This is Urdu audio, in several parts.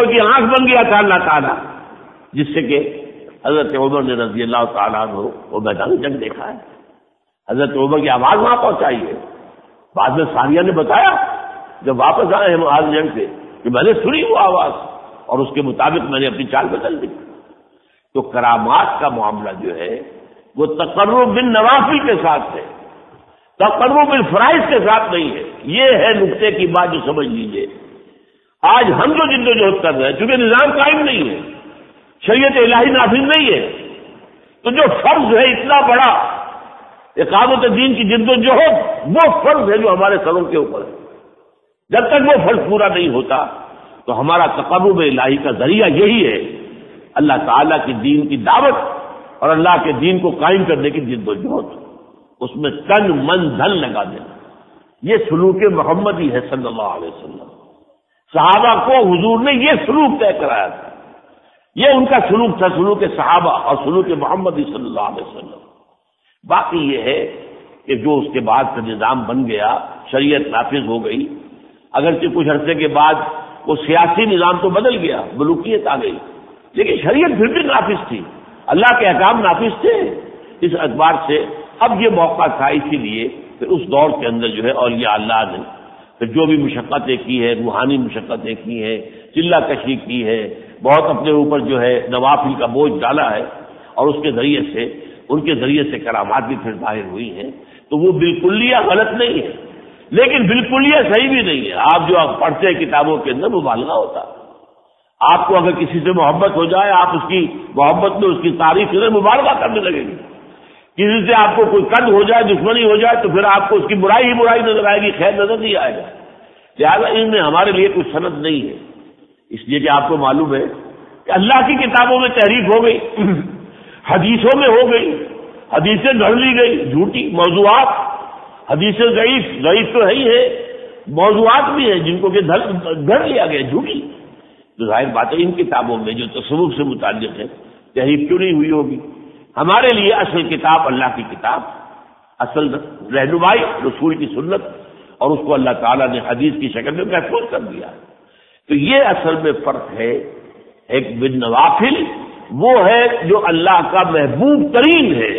کی آنکھ بن گیا تھا اللہ تعالیٰ۔ جس سے کہ حضرت عمر نے رضی اللہ تعالیٰ ہو وہ میدان جنگ دیکھا ہے۔ حضرت عمر کی آواز وہاں پہنچائی ہے۔ بعد میں ساریہ نے بتایا، جب واپس آئے ہیں آج جنگ سے، کہ میں نے سنی وہ آواز اور اس کے مطابق میں نے اپنی چال بدل دی۔ تو کرامات کا معاملہ جو ہے، وہ تقرر بن نوافی کے ساتھ ہے۔ تقرر بن فرائض کے ساتھ نہیں ہے۔ یہ ہے نقطے کی بات جو سمجھ لیجیے آج ہم جو جد و جہد کر رہے ہیں، چونکہ نظام قائم نہیں ہے، شریعت الہی نافذ نہیں ہے، تو جو فرض ہے اتنا بڑا اقامت دین کی جد و جہد، وہ فرض ہے جو ہمارے سروں کے اوپر ہے۔ جب تک وہ فرض پورا نہیں ہوتا، تو ہمارا تقرب الہی کا ذریعہ یہی ہے، اللہ تعالیٰ کی دین کی دعوت اور اللہ کے دین کو قائم کرنے کی جد و جہد۔ اس میں تن من دھن لگا دینا۔ یہ سلوک محمد ہی ہے صلی اللہ علیہ وسلم۔ صحابہ کو حضور نے یہ سلوک طے کرایا تھا۔ یہ ان کا سلوک تھا، سلوک صحابہ اور سلوک محمد صلی اللہ علیہ وسلم۔ باقی یہ ہے کہ جو اس کے بعد کا نظام بن گیا، شریعت نافذ ہو گئی۔ اگرچہ کچھ عرصے کے بعد وہ سیاسی نظام تو بدل گیا، ملوکیت آ گئی۔ لیکن شریعت پھر بھی نافذ تھی۔ اللہ کے احکام نافذ تھے۔ اس اخبار سے اب یہ موقع تھا، اسی لیے کہ اس دور کے اندر جو ہے اولیاء اللہ نے جو بھی مشقتیں کی ہے روحانی مشقتیں کی ہیں، چلہ کشی کی ہے، بہت اپنے اوپر جو ہے نوافی کا بوجھ ڈالا ہے اور اس کے ذریعے سے، ان کے ذریعے سے کرامات بھی پھر ظاہر ہوئی ہیں، تو وہ بالکل غلط نہیں ہے۔ لیکن بالکل صحیح بھی نہیں ہے۔ آپ جو آپ پڑھتے ہیں کتابوں کے اندر، مبالغہ ہوتا آپ کو اگر کسی سے محبت ہو جائے، آپ اس کی محبت میں، اس کی تعریف سے مبالغہ کرنے لگے گی کسی سے آپ کو کوئی قد ہو جائے، دشمنی ہو جائے، تو پھر آپ کو اس کی برائی ہی برائی نظر آئے گی، خیر نظر نہیں آئے گا۔ لہٰذا ان میں ہمارے لیے کچھ صنعت نہیں ہے۔ اس لیے کہ آپ کو معلوم ہے کہ اللہ کی کتابوں میں تحریف ہو گئی، حدیثوں میں ہو گئی، حدیثیں گھڑ لی گئی، جھوٹی موضوعات، حدیثیں ضعیف ضعیف تو ہے ہی ہے، موضوعات بھی ہیں جن کو کہ گھڑ لیا گیا، جھوٹی۔ تو ظاہر بات ہے ان کتابوں میں جو تصوف سے متعلق ہے، تحریف کیوں نہیں ہوئی ہوگی؟ ہمارے لیے اصل کتاب اللہ کی کتاب، اصل رہنمائی، رسول کی سنت، اور اس کو اللہ تعالیٰ نے حدیث کی شکل میں محفوظ کر دیا۔ تو یہ اصل میں فرق ہے ایک بن نوافل، وہ ہے جو اللہ کا محبوب ترین ہے۔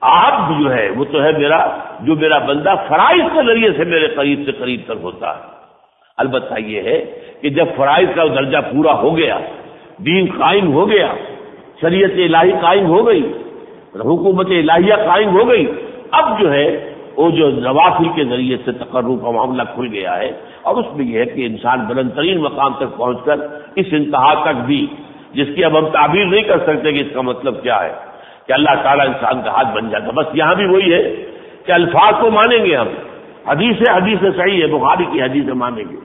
آپ جو ہے، وہ تو ہے میرا، جو میرا بندہ فرائض کے ذریعے سے میرے قریب سے قریب تک ہوتا ہے۔ البتہ یہ ہے کہ جب فرائض کا درجہ پورا ہو گیا، دین قائم ہو گیا شریعت الہی قائم ہو گئی، حکومت الہیہ قائم ہو گئی، اب جو ہے، وہ جو نوافل کے ذریعے سے تقرر کا معاملہ کھل گیا ہے اور اس میں یہ ہے کہ انسان بلند ترین مقام تک پہنچ کر اس انتہا تک بھی، جس کی اب ہم تعبیر نہیں کر سکتے کہ اس کا مطلب کیا ہے۔ کہ اللہ تعالیٰ انسان کا ہاتھ بن جاتا بس یہاں بھی وہی ہے کہ الفاظ کو مانیں گے ہم۔ حدیث حدیث صحیح ہے، بخاری کی حدیث مانیں گے۔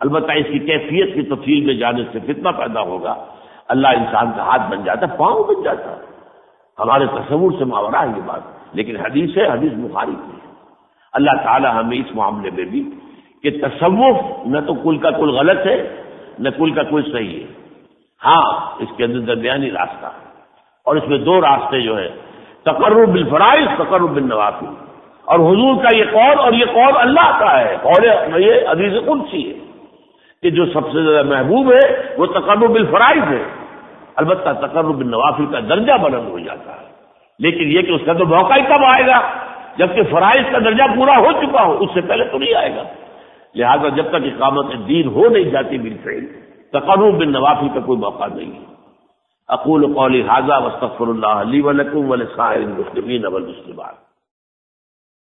البتہ اس کی کیفیت کی تفصیل میں جانے سے کتنا پیدا ہوگا۔ اللہ انسان کا ہاتھ بن جاتا پاؤں بن جاتا ہمارے تصور سے ماورا ہے یہ بات۔ لیکن حدیث ہے، حدیث بخاری کی ہے۔ اللہ تعالیٰ ہمیں اس معاملے میں بھی کہ تصوف نہ تو کل کا کل غلط ہے، نہ کل کا کل صحیح ہے۔ ہاں اس کے اندر درمیانی راستہ۔ اور اس میں دو راستے جو ہیں۔ تقرر بالفرائض، تقرر بن نوافی اور حضور کا یہ قول اور یہ قول اللہ کا ہے۔ اور یہ عزیز قدسی ہے۔ کہ جو سب سے زیادہ محبوب ہے، وہ تقرر بالفرائض ہے۔ البتہ تقرر بن نوافی کا درجہ بلند ہو جاتا ہے۔ لیکن یہ کہ اس کا تو موقع ہی کب آئے گا؟ جبکہ فرائض کا درجہ پورا ہو چکا ہو، اس سے پہلے تو نہیں آئے گا۔ لہذا جب تک اقامت دین ہو نہیں جاتی بالفعل تقرر بن نوافی کا کوئی موقع نہیں ہے۔ اقول قولی حاضہ وصطفر اللہ علی ولکم ولسائر المسلمین والمسلمات۔